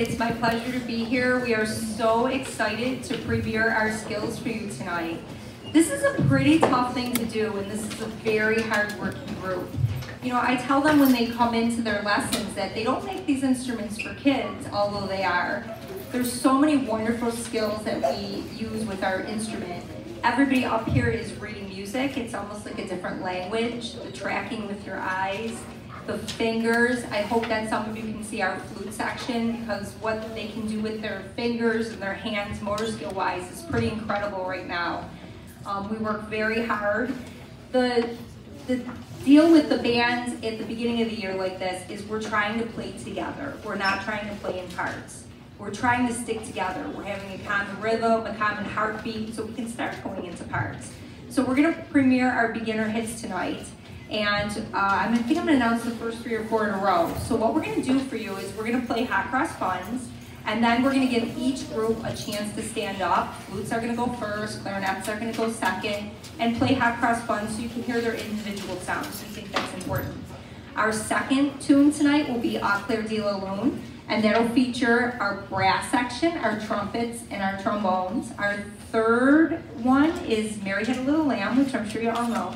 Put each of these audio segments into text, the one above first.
It's my pleasure to be here. We are so excited to premiere our skills for you tonight. This is a pretty tough thing to do, and this is a very hard-working group. You know, I tell them when they come into their lessons that they don't make these instruments for kids, although they are. There's so many wonderful skills that we use with our instrument. Everybody up here is reading music. It's almost like a different language. The tracking with your eyes, the fingers. I hope that some of you can see our flute section because what they can do with their fingers and their hands motor skill wise is pretty incredible right now. Um, we work very hard. The, the deal with the bands at the beginning of the year like this is we're trying to play together. We're not trying to play in parts. We're trying to stick together. We're having a common rhythm, a common heartbeat, so we can start going into parts. So we're gonna premiere our beginner hits tonight. And uh, I think I'm gonna announce the first three or four in a row. So what we're gonna do for you is we're gonna play Hot Cross Buns, and then we're gonna give each group a chance to stand up. Flutes are gonna go first, clarinets are gonna go second, and play Hot Cross Buns so you can hear their individual sounds. We think that's important. Our second tune tonight will be Au Clair de la Lune, and that'll feature our brass section, our trumpets, and our trombones. Our third one is Mary Had a Little Lamb, which I'm sure you all know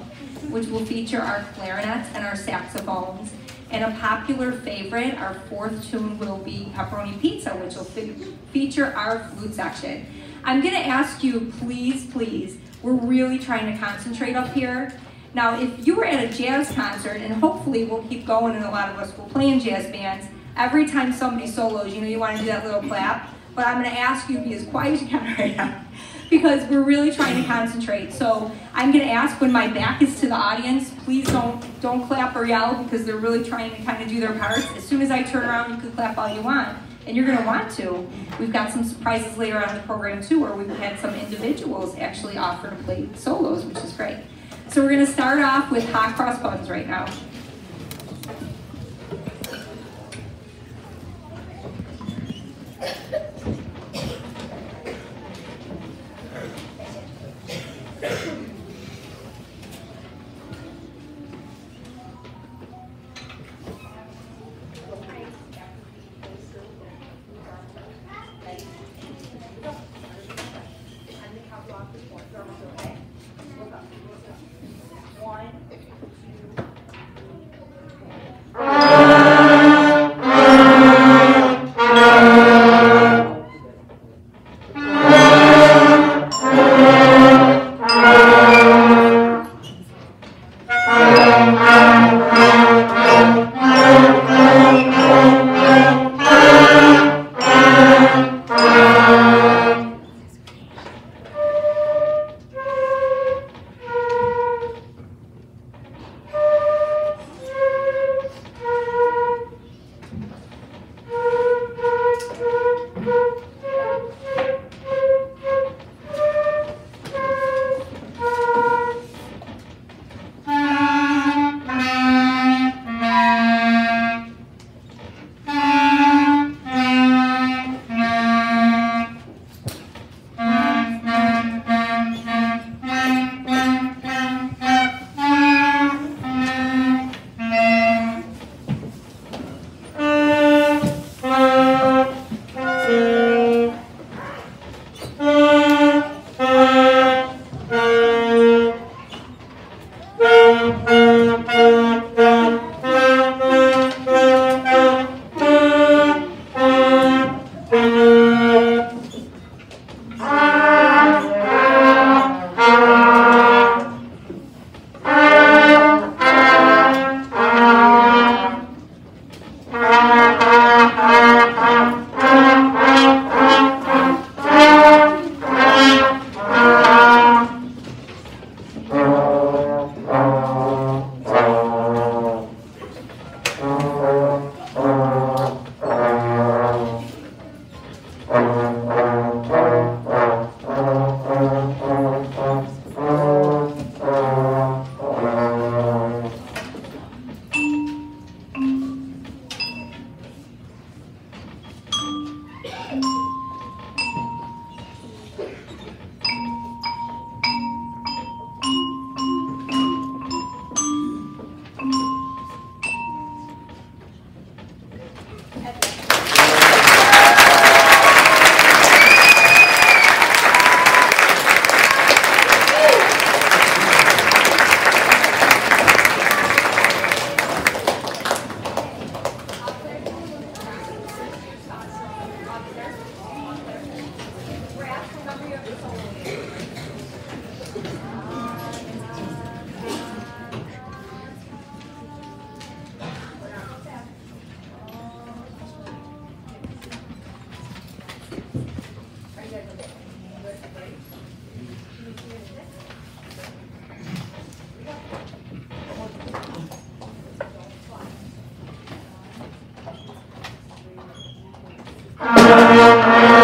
which will feature our clarinets and our saxophones. And a popular favorite, our fourth tune will be Pepperoni Pizza, which will feature our flute section. I'm gonna ask you, please, please, we're really trying to concentrate up here. Now, if you were at a jazz concert, and hopefully we'll keep going and a lot of us will play in jazz bands, every time somebody solos, you know, you wanna do that little clap, but I'm gonna ask you to be as quiet as you can right now because we're really trying to concentrate. So I'm going to ask when my back is to the audience, please don't don't clap or yell because they're really trying to kind of do their parts. As soon as I turn around, you can clap all you want. And you're going to want to. We've got some surprises later on in the program too where we've had some individuals actually offer to play solos, which is great. So we're going to start off with hot cross buns right now. Música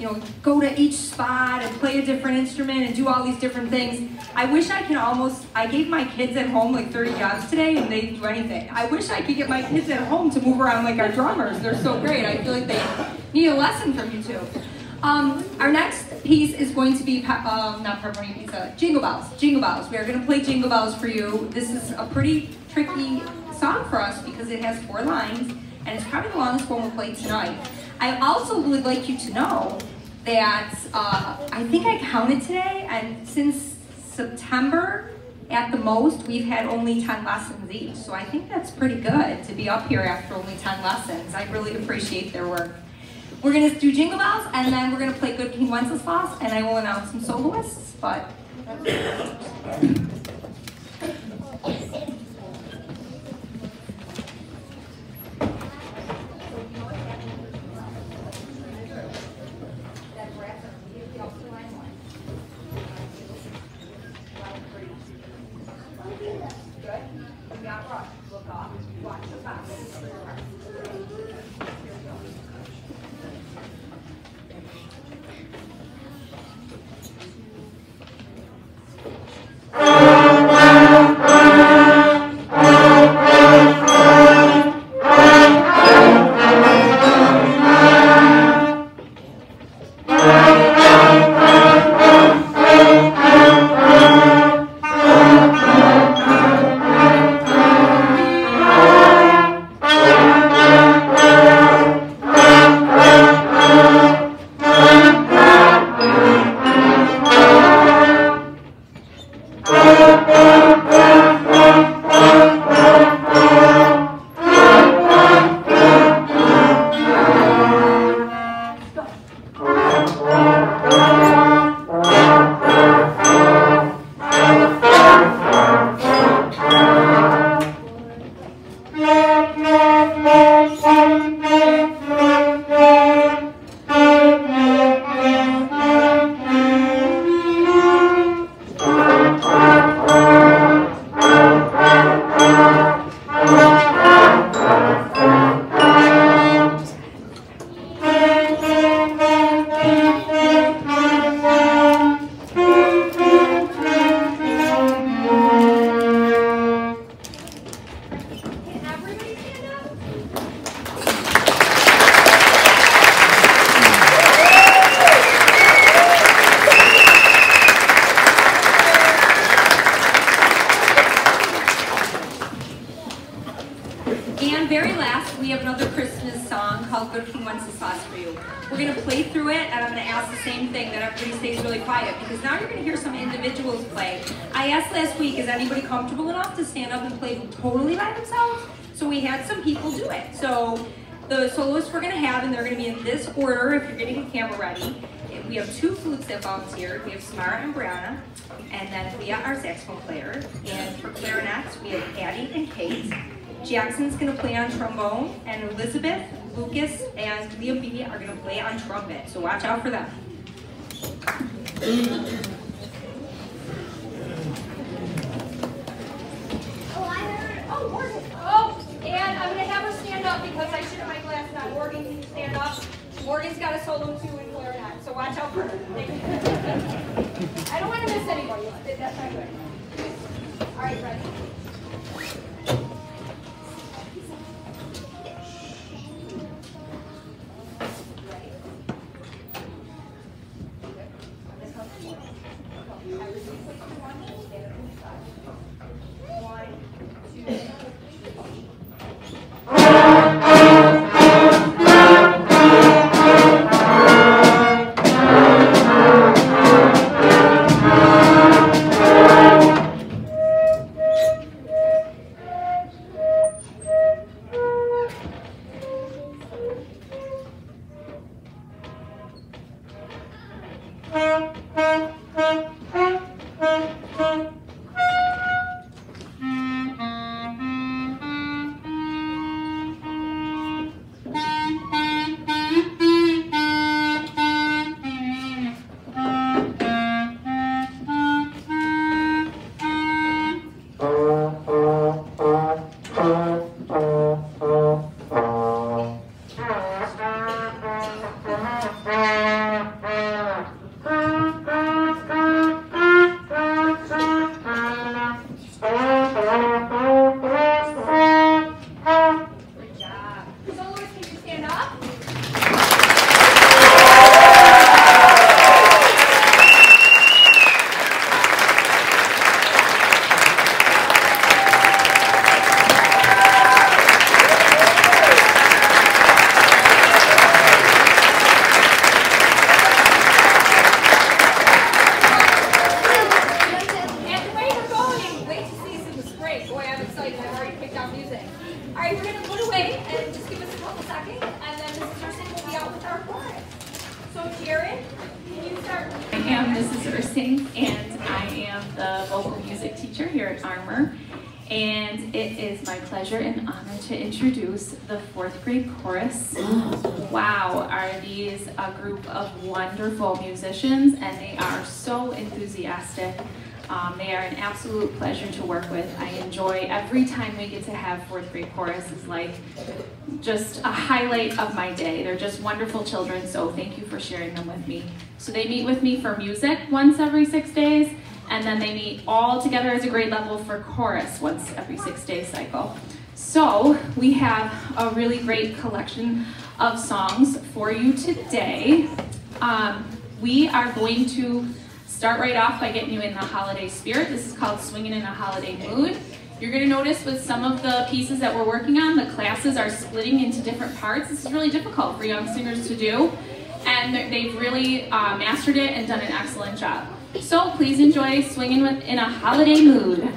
you know, go to each spot and play a different instrument and do all these different things. I wish I could almost, I gave my kids at home like 30 jobs today and they do anything. I wish I could get my kids at home to move around like our drummers. They're so great. I feel like they need a lesson from you two. Um, our next piece is going to be, um, not pepperoni pizza, Jingle Bells. Jingle Bells. We are going to play Jingle Bells for you. This is a pretty tricky song for us because it has four lines and it's probably the longest one we'll play tonight. I also would like you to know that uh, I think I counted today, and since September, at the most, we've had only 10 lessons each. So I think that's pretty good to be up here after only 10 lessons. I really appreciate their work. We're gonna do Jingle Bells, and then we're gonna play Good King Wenceslas, and I will announce some soloists, but. Play through it, and I'm gonna ask the same thing that everybody stays really quiet because now you're gonna hear some individuals play. I asked last week, is anybody comfortable enough to stand up and play totally by themselves? So we had some people do it. So the soloists we're gonna have, and they're gonna be in this order if you're getting your camera ready. We have two flutes that volunteered. We have Samara and Brianna, and then Leah, our saxophone player. And for clarinets, we have Addie and Kate. Jackson's gonna play on trombone, and Elizabeth, Lucas, and Liam B are gonna play on trumpet. So watch out for them. Oh, I heard. Oh, Morgan. Oh, and I'm gonna have her stand up because I have my glasses on. Morgan, stand up? Morgan's got a solo too in clarinet, so watch out for her. I don't want to miss anybody. That's not good. All right, ready? music. All right, we're going to put away and just give us a couple seconds, and then Mrs. Ursing will be out with our chorus. So Jared, can you start? I am Mrs. Ursing, and I am the vocal music teacher here at Armor. And it is my pleasure and honor to introduce the fourth grade chorus. Wow, are these a group of wonderful musicians, and they are so enthusiastic um, they are an absolute pleasure to work with. I enjoy every time we get to have fourth grade chorus. It's like just a highlight of my day. They're just wonderful children, so thank you for sharing them with me. So they meet with me for music once every six days, and then they meet all together as a grade level for chorus once every six day cycle. So we have a really great collection of songs for you today. Um, we are going to start right off by getting you in the holiday spirit. This is called Swinging in a Holiday Mood. You're going to notice with some of the pieces that we're working on, the classes are splitting into different parts. This is really difficult for young singers to do, and they've really uh, mastered it and done an excellent job. So please enjoy swinging in a holiday mood.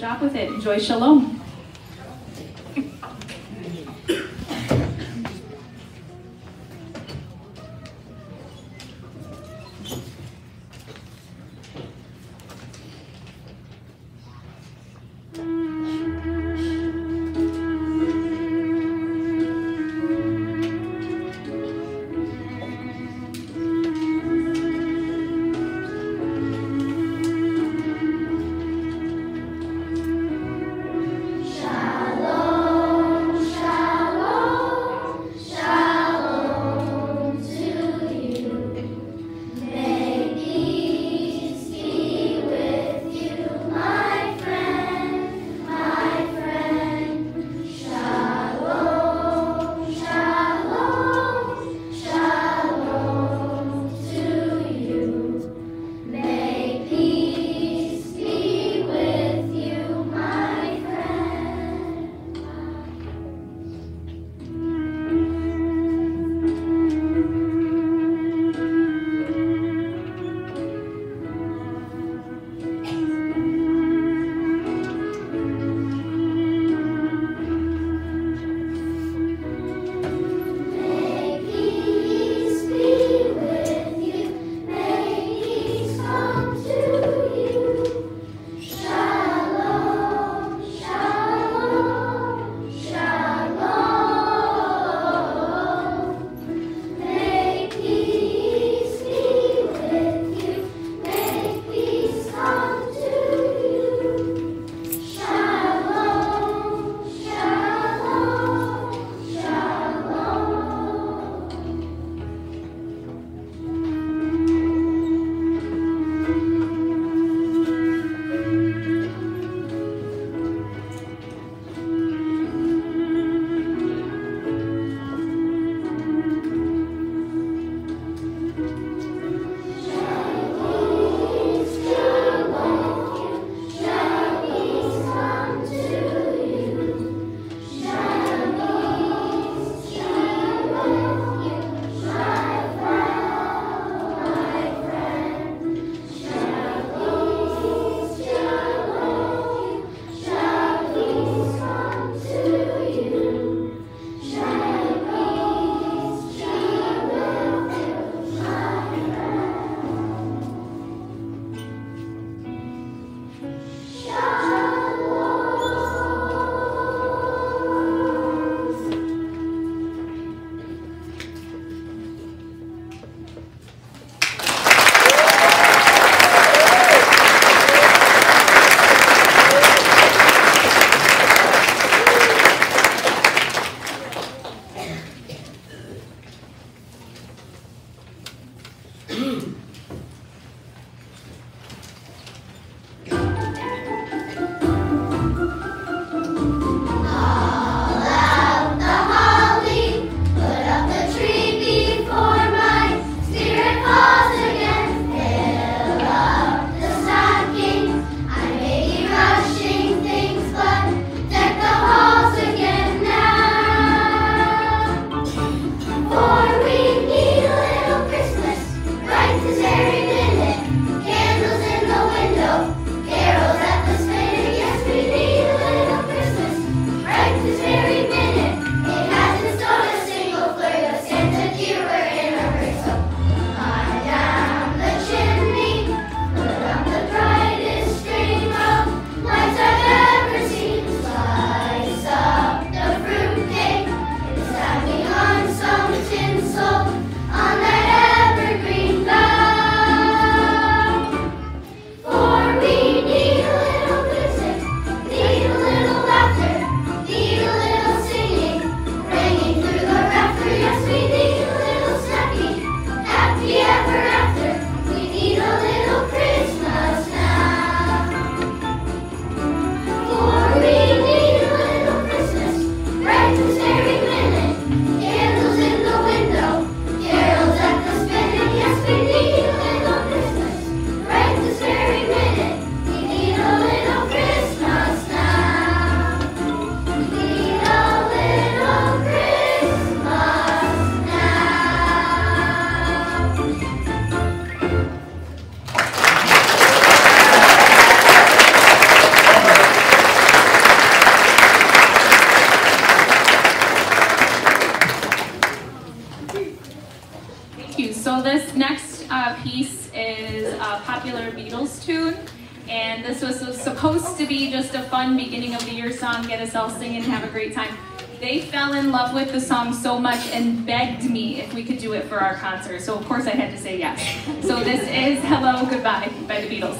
Job with it. Enjoy Shalom. piece is a popular Beatles tune. And this was supposed to be just a fun beginning of the year song, get us all singing, have a great time. They fell in love with the song so much and begged me if we could do it for our concert. So of course I had to say yes. So this is Hello Goodbye by the Beatles.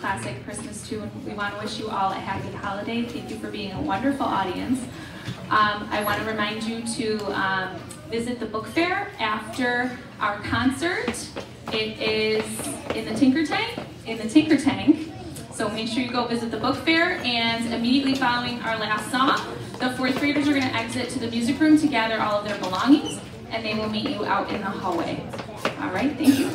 classic Christmas too. We want to wish you all a happy holiday. Thank you for being a wonderful audience. Um, I want to remind you to um, visit the book fair after our concert. It is in the Tinker Tank, in the Tinker Tank. So make sure you go visit the book fair and immediately following our last song, the fourth graders are going to exit to the music room to gather all of their belongings and they will meet you out in the hallway. All right, thank you.